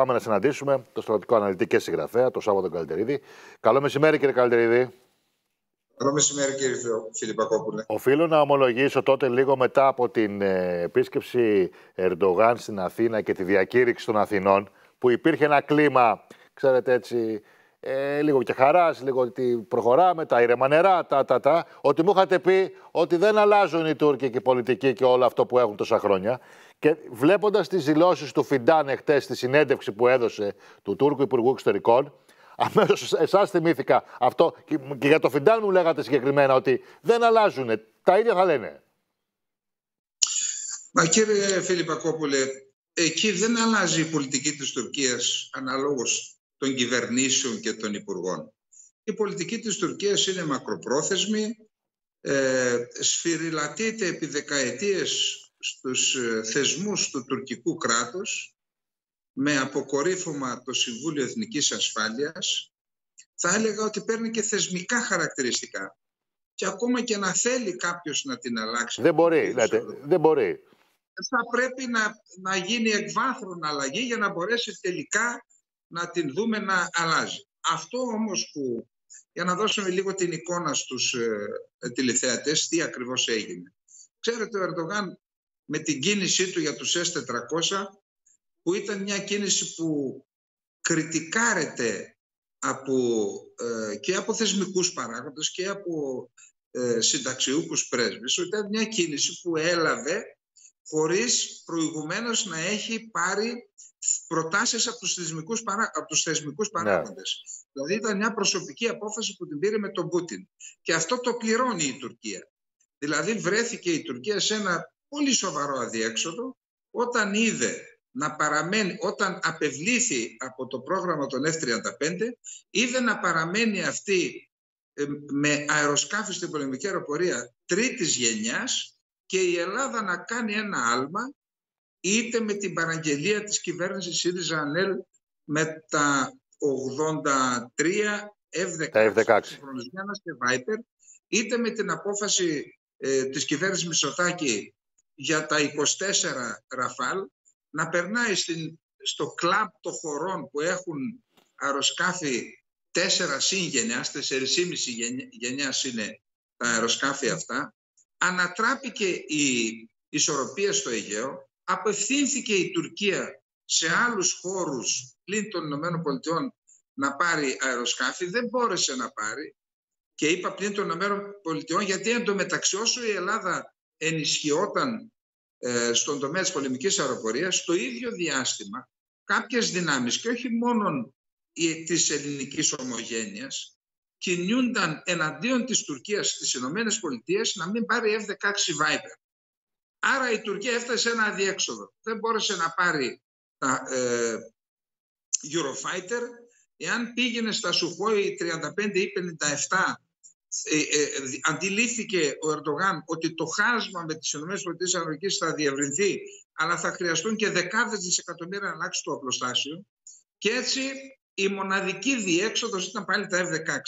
πάμε να συναντήσουμε το στρατιωτικό αναλυτή και συγγραφέα, τον Σάββατο Καλτερίδη. Καλό μεσημέρι, κύριε Καλτερίδη. Καλό μεσημέρι, κύριε Φιλιππακόπουλε. Οφείλω να ομολογήσω τότε λίγο μετά από την ε, επίσκεψη Ερντογάν στην Αθήνα και τη διακήρυξη των Αθηνών, που υπήρχε ένα κλίμα, ξέρετε έτσι, ε, λίγο και χαράς, λίγο ότι προχωράμε, τα ήρεμα νερά, τα, τα, τα, ότι μου είχατε πει ότι δεν αλλάζουν οι Τούρκοι και οι πολιτικοί και όλο αυτό που έχουν τόσα χρόνια. Και βλέποντας τις δηλώσεις του Φιντάν εχθές στη συνέντευξη που έδωσε του Τούρκου Υπουργού Εξωτερικών, αμέσως εσάς θυμήθηκα αυτό και για το Φιντάν μου λέγατε συγκεκριμένα ότι δεν αλλάζουν. Τα ίδια θα λένε. Μα κύριε Φιλιππακόπουλε, εκεί δεν αλλάζει η πολιτική της Τουρκίας αναλόγως των κυβερνήσεων και των υπουργών. Η πολιτική της Τουρκίας είναι μακροπρόθεσμη, ε, σφυριλατείται επί δεκαετίες στους ε, θεσμούς του τουρκικού κράτους με αποκορύφωμα το Συμβούλιο Εθνικής Ασφάλειας θα έλεγα ότι παίρνει και θεσμικά χαρακτηριστικά και ακόμα και να θέλει κάποιος να την αλλάξει. Δεν μπορεί, λέτε, δεν μπορεί. Θα πρέπει να, να γίνει εκβάθρον αλλαγή για να μπορέσει τελικά να την δούμε να αλλάζει. Αυτό όμως που, για να δώσουμε λίγο την εικόνα στους ε, τηλεθεατές, τι ακριβώς έγινε. Ξέρετε, ο Ερντογάν με την κίνησή του για τους S400, που ήταν μια κίνηση που κριτικάρεται από, ε, και από θεσμικούς παράγοντες και από ε, συνταξιούχους πρέσβεις, ότι ήταν μια κίνηση που έλαβε χωρίς προηγουμένως να έχει πάρει προτάσεις από τους θεσμικούς, παρά, από τους θεσμικούς ναι. παράγοντες. Δηλαδή ήταν μια προσωπική απόφαση που την πήρε με τον Πούτιν. Και αυτό το πληρώνει η Τουρκία. Δηλαδή βρέθηκε η Τουρκία σε ένα πολύ σοβαρό αδιέξοδο όταν είδε να παραμένει, όταν απευλήθη από το πρόγραμμα των F-35, είδε να παραμένει αυτή ε, με αεροσκάφη στην πολεμική αεροπορία τρίτης γενιάς και η Ελλάδα να κάνει ένα άλμα είτε με την παραγγελία της κυβέρνησης ΣΥΡΙΖΑ ΑΝΕΛ με τα 83 F-16 και Viper, είτε με την απόφαση ε, της κυβέρνησης Μητσοτάκη για τα 24 Ραφάλ να περνάει στην, στο κλαμπ των χωρών που έχουν αεροσκάφη 4 συν γενιάς, 4,5 γενιάς είναι τα αεροσκάφη αυτά, ανατράπηκε η ισορροπία στο Αιγαίο, απευθύνθηκε η Τουρκία σε άλλους χώρους πλην των Ηνωμένων Πολιτειών να πάρει αεροσκάφη, δεν μπόρεσε να πάρει και είπα πλην των Ηνωμένων Πολιτειών γιατί εντωμεταξύ όσο η Ελλάδα ενισχυόταν ε, στον τομέα της πολεμικής αεροπορίας, το ίδιο διάστημα κάποιες δυνάμεις και όχι μόνο της ελληνικής ομογένειας κινούνταν εναντίον της Τουρκίας στις Ηνωμένες Πολιτείες να μην πάρει F-16 Viper. Άρα η Τουρκία έφτασε σε ένα αδιέξοδο. Δεν μπόρεσε να πάρει τα ε, Eurofighter. Εάν πήγαινε στα Σουχόη 35 ή 57 ε, ε, αντιλήφθηκε ο Ερντογάν ότι το χάσμα με τις ΗΠΑ θα διευρυνθεί αλλά θα χρειαστούν και δεκάδες δισεκατομμύρια να αλλάξει το οπλοστάσιο και έτσι η μοναδική διέξοδος ήταν πάλι τα F-16.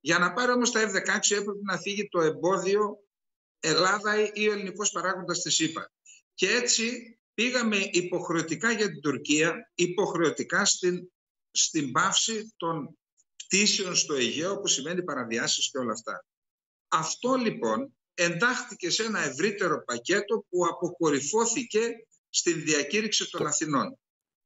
Για να πάρει όμως τα F-16 έπρεπε να φύγει το εμπόδιο Ελλάδα ή ο ελληνικός παράγοντας της ΕΠΑ. Και έτσι πήγαμε υποχρεωτικά για την Τουρκία, υποχρεωτικά στην, στην πάυση των πτήσεων στο Αιγαίο που σημαίνει παραβιάσεις και όλα αυτά. Αυτό λοιπόν εντάχθηκε σε ένα ευρύτερο πακέτο που αποκορυφώθηκε στην διακήρυξη των Αθηνών.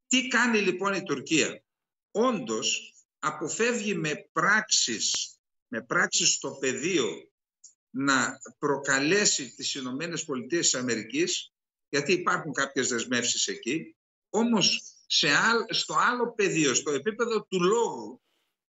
Τι κάνει λοιπόν η Τουρκία; Όντως αποφεύγει με πράξεις, με πράξεις στο πεδίο να προκαλέσει τις Ηνωμένες Πολιτείες της Αμερικής, γιατί υπάρχουν κάποιες δεσμεύσεις εκεί, όμως σε στο άλλο πεδίο, στο επίπεδο του λόγου,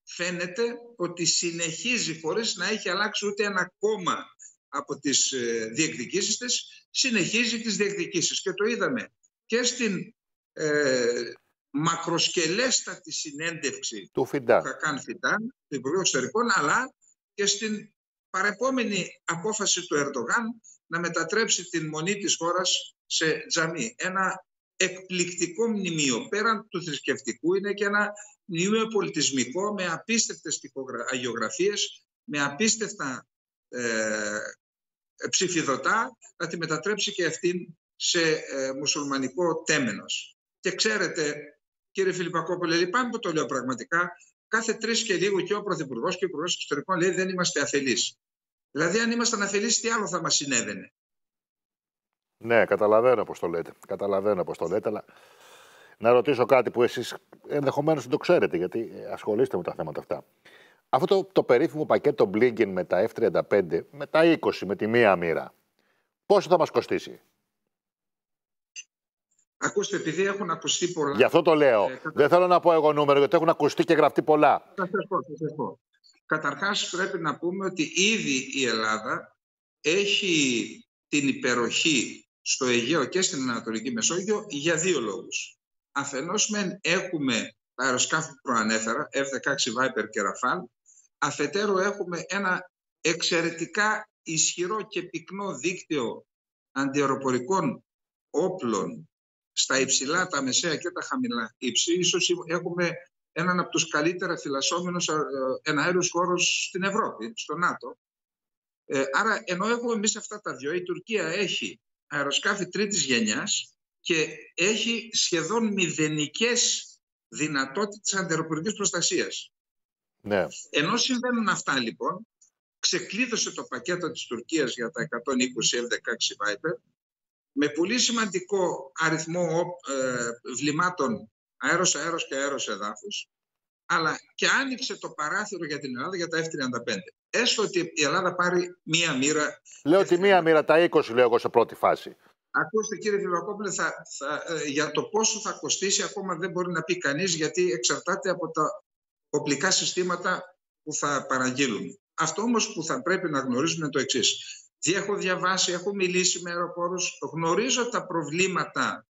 φαίνεται ότι συνεχίζει χωρίς να έχει αλλάξει ούτε ένα κόμμα από τις ε, διεκδικήσεις της, συνεχίζει τις διεκδικήσεις. Και το είδαμε και στην ε, μακροσκελέστατη συνέντευξη του Φιντάν, του Χακάν Φιντάν, του Υπουργού Εξωτερικών, αλλά και στην παρεπόμενη απόφαση του Ερντογάν να μετατρέψει την μονή της χώρας σε τζαμί. Ένα εκπληκτικό μνημείο. Πέραν του θρησκευτικού είναι και ένα μνημείο πολιτισμικό με απίστευτες αγιογραφίες, με απίστευτα ε, ψηφιδωτά, να τη μετατρέψει και αυτήν σε ε, μουσουλμανικό τέμενος. Και ξέρετε, κύριε Φιλιππακόπουλε, λυπάμαι που το λέω πραγματικά, κάθε τρεις και λίγο και ο Πρωθυπουργός και ο Υπουργός Εξωτερικών λέει δεν είμαστε αφελείς. Δηλαδή, αν ήμασταν αφελείς, τι άλλο θα μας συνέβαινε; Ναι, καταλαβαίνω πώς το λέτε. Καταλαβαίνω πώς το λέτε, αλλά να ρωτήσω κάτι που εσείς ενδεχομένως δεν το ξέρετε, γιατί ασχολείστε με τα θέματα αυτά. Αυτό το, το περίφημο πακέτο Blinken με τα F-35, με τα 20, με τη μία μοίρα, πόσο θα μας κοστίσει; Ακούστε, επειδή έχουν ακουστεί πολλά. Γι' αυτό το λέω. Ε, κατα... Δεν θέλω να πω εγώ νούμερο, γιατί έχουν ακουστεί και γραφτεί πολλά. Θα σας πω, θα σας πω. Καταρχάς πρέπει να πούμε ότι ήδη η Ελλάδα έχει την υπεροχή στο Αιγαίο και στην Ανατολική Μεσόγειο για δύο λόγους. Αφενός μεν έχουμε τα αεροσκάφη που προανέφερα, F-16 Viper και Rafale, αφετέρου έχουμε ένα εξαιρετικά ισχυρό και πυκνό δίκτυο αντιαεροπορικών όπλων στα υψηλά, τα μεσαία και τα χαμηλά ύψη. Ίσως έχουμε έναν από τους καλύτερα φυλασσόμενους ε, εναέριους χώρους στην Ευρώπη, στο ΝΑΤΟ. Ε, άρα, ενώ έχουμε εμείς αυτά τα δυο, η Τουρκία έχει αεροσκάφη τρίτης γενιάς και έχει σχεδόν μηδενικές δυνατότητες αντιεροπορικής προστασίας. Ναι. Ενώ συμβαίνουν αυτά λοιπόν, ξεκλείδωσε το πακέτο της Τουρκίας για τα 120 F-16 Viper με πολύ σημαντικό αριθμό ε, βλημάτων αέρος-αέρος και αέρος-εδάφους αλλά και άνοιξε το παράθυρο για την Ελλάδα για τα F-35. Έστω ότι η Ελλάδα πάρει μία μοίρα. Λέω ότι μία μοίρα, τα 20 λέω εγώ σε πρώτη φάση. Ακούστε κύριε Φιλοκόπουλε, θα, θα, ε, για το πόσο θα κοστίσει ακόμα δεν μπορεί να πει κανείς γιατί εξαρτάται από τα οπλικά συστήματα που θα παραγγείλουν. Αυτό όμως που θα πρέπει να γνωρίζουμε είναι το εξής. Τι έχω διαβάσει, έχω μιλήσει με αεροπόρους, γνωρίζω τα προβλήματα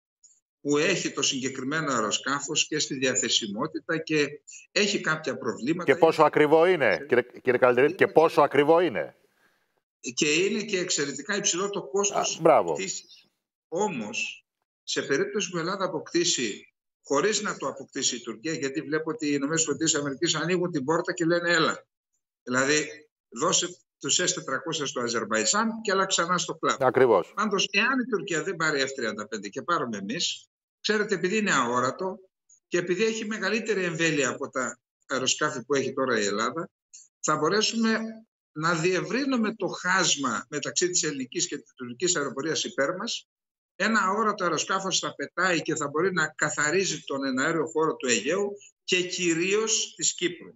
που έχει το συγκεκριμένο αεροσκάφος και στη διαθεσιμότητα και έχει κάποια προβλήματα. Και πόσο ακριβό είναι, κύριε, κύριε Καλτερίδη, και πόσο ακριβό είναι. Και είναι και εξαιρετικά υψηλό το κόστος Α, μπράβο. Όμως, σε περίπτωση που η Ελλάδα αποκτήσει, χωρίς να το αποκτήσει η Τουρκία, γιατί βλέπω ότι οι ΗΠΑ ανοίγουν την πόρτα και λένε έλα. Δηλαδή, δώσε τους S400 στο Αζερβαϊτζάν και άλλα ξανά στο κλαμπ. Ακριβώς. Πάντως, εάν η Τουρκία δεν πάρει F-35 και πάρουμε εμείς, ξέρετε, επειδή είναι αόρατο και επειδή έχει μεγαλύτερη εμβέλεια από τα αεροσκάφη που έχει τώρα η Ελλάδα, θα μπορέσουμε να διευρύνουμε το χάσμα μεταξύ της ελληνικής και της τουρκικής αεροπορίας υπέρ μας ένα αόρατο αεροσκάφος θα πετάει και θα μπορεί να καθαρίζει τον εναέριο χώρο του Αιγαίου και κυρίως της Κύπρου.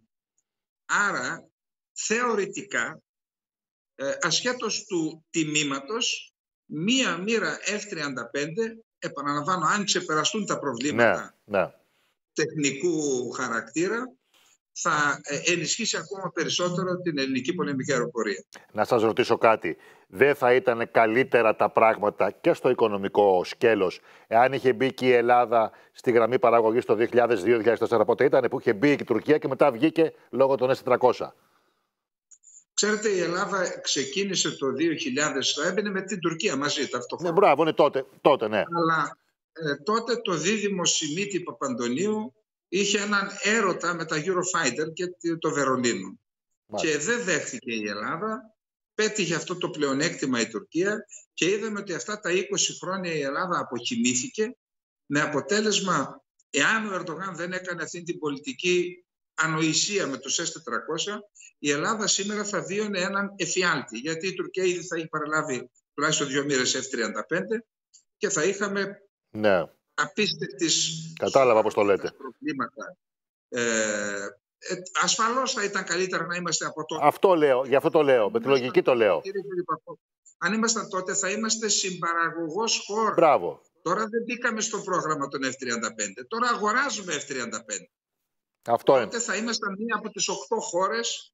Άρα, θεωρητικά, ε, ασχέτως του τιμήματος, μία μοίρα F-35, επαναλαμβάνω, αν ξεπεραστούν τα προβλήματα ναι, ναι. τεχνικού χαρακτήρα, θα ε, ενισχύσει ακόμα περισσότερο την ελληνική πολεμική αεροπορία. Να σας ρωτήσω κάτι. Δεν θα ήταν καλύτερα τα πράγματα και στο οικονομικό σκέλος εάν είχε μπει και η Ελλάδα στη γραμμή παραγωγής το 2002-2004 πότε ήταν που είχε μπει και η Τουρκία και μετά βγήκε λόγω των S400. Ξέρετε, η Ελλάδα ξεκίνησε το 2000, έμπαινε με την Τουρκία μαζί ταυτόχρονα. Ναι, μπράβο, είναι τότε, τότε ναι. Αλλά ε, τότε το δίδυμο Σιμίτη Παπαντονίου είχε έναν έρωτα με τα Eurofighter και το Βερολίνο. Και δεν δέχθηκε η Ελλάδα, πέτυχε αυτό το πλεονέκτημα η Τουρκία και είδαμε ότι αυτά τα 20 χρόνια η Ελλάδα αποκοιμήθηκε με αποτέλεσμα, εάν ο Ερντογάν δεν έκανε αυτή την πολιτική ανοησία με τους S-400, η Ελλάδα σήμερα θα βίωνε έναν εφιάλτη, γιατί η Τουρκία ήδη θα έχει παραλάβει τουλάχιστον δύο μοίρες F-35 και θα είχαμε ναι απίστευτης... Κατάλαβα πώς το λέτε. Προβλήματα. Ε, ε, ασφαλώς θα ήταν καλύτερα να είμαστε από τότε. Αυτό λέω, γι' αυτό το λέω, με τη λογική το λέω. Κύριε αν ήμασταν τότε θα είμαστε συμπαραγωγός χώρα. Μπράβο. Τώρα δεν μπήκαμε στο πρόγραμμα των F-35. Τώρα αγοράζουμε F-35. Αυτό τότε θα ήμασταν μία από τις 8 χώρες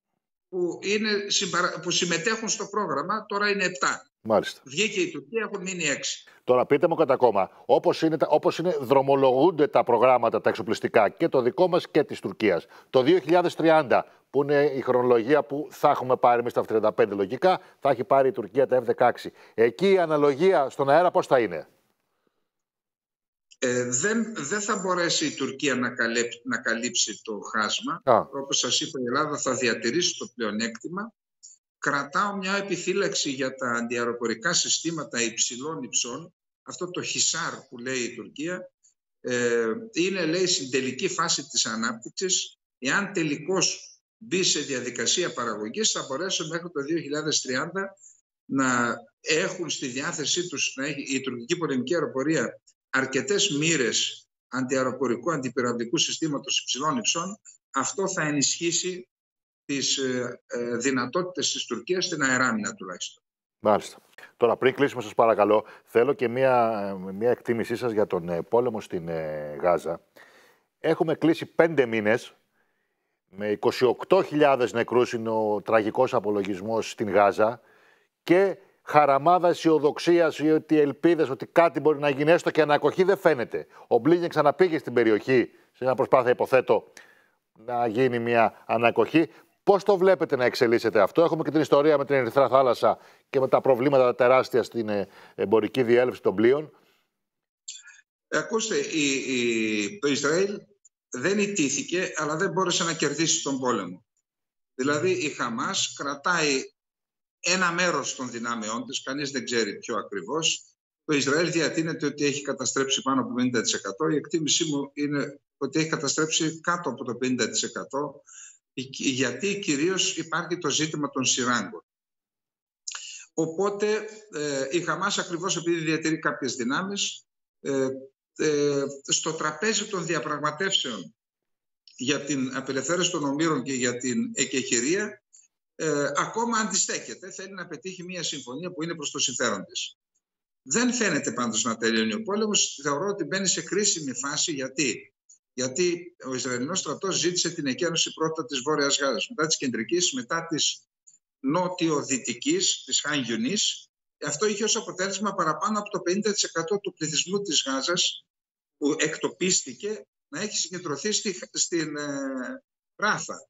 που, είναι, που συμμετέχουν στο πρόγραμμα. Τώρα είναι 7. Μάλιστα. Βγήκε η Τουρκία, έχουν μείνει έξι. Τώρα πείτε μου κατά κόμμα, όπως είναι, όπως είναι δρομολογούνται τα προγράμματα, τα εξοπλιστικά και το δικό μας και της Τουρκίας. Το 2030, που είναι η χρονολογία που θα έχουμε πάρει εμείς τα 35 λογικά, θα έχει πάρει η Τουρκία τα F-16. Εκεί η αναλογία στον αέρα πώς θα είναι; Ε, δεν, δεν θα μπορέσει η Τουρκία να, καλύψει, να καλύψει το χάσμα. Α. Όπως σας είπα, η Ελλάδα θα διατηρήσει το πλεονέκτημα κρατάω μια επιφύλαξη για τα αντιαεροπορικά συστήματα υψηλών υψών, αυτό το χισάρ που λέει η Τουρκία, ε, είναι, λέει, στην τελική φάση της ανάπτυξης. Εάν τελικώς μπει σε διαδικασία παραγωγής, θα μπορέσουν μέχρι το 2030 να έχουν στη διάθεσή τους, να έχει η τουρκική πολεμική αεροπορία αρκετές μοίρες αντιαεροπορικού, αντιπυραυλικού συστήματος υψηλών υψών, αυτό θα ενισχύσει τις ε, ε, δυνατότητες της Τουρκίας στην αεράμινα τουλάχιστον. Μάλιστα. Τώρα, πριν κλείσουμε, σας παρακαλώ, θέλω και μία, μία εκτίμησή σας για τον ε, πόλεμο στην ε, Γάζα. Έχουμε κλείσει πέντε μήνες, με 28.000 νεκρούς είναι ο τραγικός απολογισμός στην Γάζα και χαραμάδα αισιοδοξία ή ότι ελπίδες ότι κάτι μπορεί να γίνει, έστω και ανακοχή δεν φαίνεται. Ο Μπλίνιεν ξαναπήγε στην περιοχή, σε μια προσπάθεια, υποθέτω, να γίνει μια ανακοχή. Πώς το βλέπετε να εξελίσσεται αυτό, Έχουμε και την ιστορία με την Ερυθρά Θάλασσα και με τα προβλήματα τεράστια στην ε, εμπορική διέλευση των πλοίων. Ε, ακούστε, η, η, το Ισραήλ δεν ιτήθηκε, αλλά δεν μπόρεσε να κερδίσει τον πόλεμο. Δηλαδή η Χαμάς κρατάει ένα μέρος των δυνάμεών της, κανείς δεν ξέρει ποιο ακριβώς. Το Ισραήλ διατείνεται ότι έχει καταστρέψει πάνω από 50%. Η εκτίμησή μου είναι ότι έχει καταστρέψει κάτω από το 50% γιατί κυρίως υπάρχει το ζήτημα των σειράγκων. Οπότε ε, η Χαμάς ακριβώς επειδή διατηρεί κάποιες δυνάμεις ε, ε, στο τραπέζι των διαπραγματεύσεων για την απελευθέρωση των ομήρων και για την εκεχηρία ε, ακόμα αντιστέκεται. Θέλει να πετύχει μια συμφωνία που είναι προς το συμφέρον της. Δεν φαίνεται πάντως να τελειώνει ο πόλεμος. Θεωρώ ότι μπαίνει σε κρίσιμη φάση. Γιατί, Γιατί ο Ισραηλινός στρατός ζήτησε την εκένωση πρώτα της Βόρειας Γάζας, μετά της Κεντρικής, μετά της νότιο-δυτικής, της Χάν Αυτό είχε ως αποτέλεσμα παραπάνω από το 50% του πληθυσμού της Γάζας που εκτοπίστηκε να έχει συγκεντρωθεί στη, στην ε, Ράφα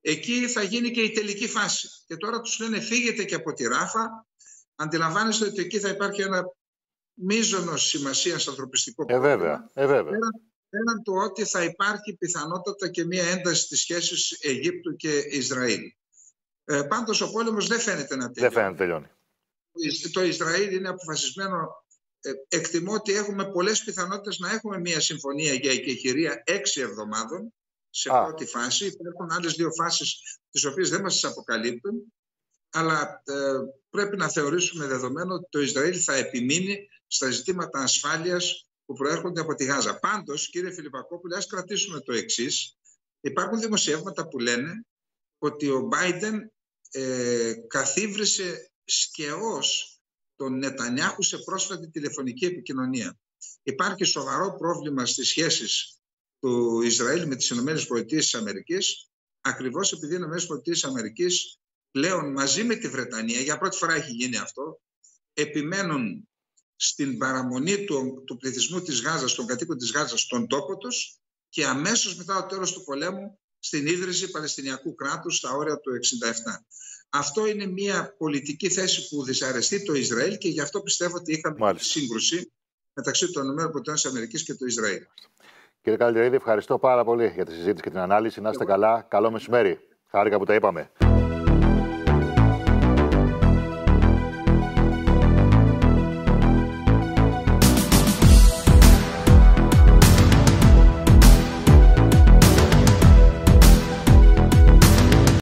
εκεί θα γίνει και η τελική φάση. Και τώρα τους λένε φύγετε και από τη Ράφα. Αντιλαμβάνεστε ότι εκεί θα υπάρχει ένα μείζονο σημασίας ανθρωπιστικό ε, βέβαια, ε, βέβαια. Πέραν, του ότι θα υπάρχει πιθανότατα και μία ένταση στις σχέσεις Αιγύπτου και Ισραήλ. Ε, πάντως ο πόλεμος δεν φαίνεται να τελειώνει. Δεν φαίνεται να τελειώνει. Το Ισραήλ είναι αποφασισμένο ε, εκτιμώ ότι έχουμε πολλές πιθανότητες να έχουμε μια συμφωνία για εκεχηρία έξι εβδομάδων σε Α. πρώτη φάση. Υπάρχουν άλλες δύο φάσεις τις οποίες δεν μας τις αποκαλύπτουν αλλά ε, πρέπει να θεωρήσουμε δεδομένο ότι το Ισραήλ θα επιμείνει στα ζητήματα ασφάλειας που προέρχονται από τη Γάζα. Πάντως, κύριε Φιλιππακόπουλε, ας κρατήσουμε το εξής. Υπάρχουν δημοσιεύματα που λένε ότι ο Μπάιντεν ε, καθίβρισε σκεός τον Νετανιάχου σε πρόσφατη τηλεφωνική επικοινωνία. Υπάρχει σοβαρό πρόβλημα στις σχέσεις του Ισραήλ με τις Ηνωμένες Πολιτείες της Αμερικής ακριβώς επειδή οι Ηνωμένες Πολιτείες της Αμερικής πλέον μαζί με τη Βρετανία, για πρώτη φορά έχει γίνει αυτό, επιμένουν στην παραμονή του, του πληθυσμού της Γάζας, των κατοίκων της Γάζας στον τόπο τους και αμέσως μετά το τέλος του πολέμου στην ίδρυση Παλαιστινιακού κράτους στα όρια του 1967. Αυτό είναι μια πολιτική θέση που δυσαρεστεί το Ισραήλ και γι' αυτό πιστεύω ότι είχαμε Μάλιστα. σύγκρουση μεταξύ των ΗΠΑ και του Ισραήλ. Κύριε Καλτιαρίδη, ευχαριστώ πάρα πολύ για τη συζήτηση και την ανάλυση. Να είστε καλά. Καλό μεσημέρι. Χάρηκα που τα είπαμε.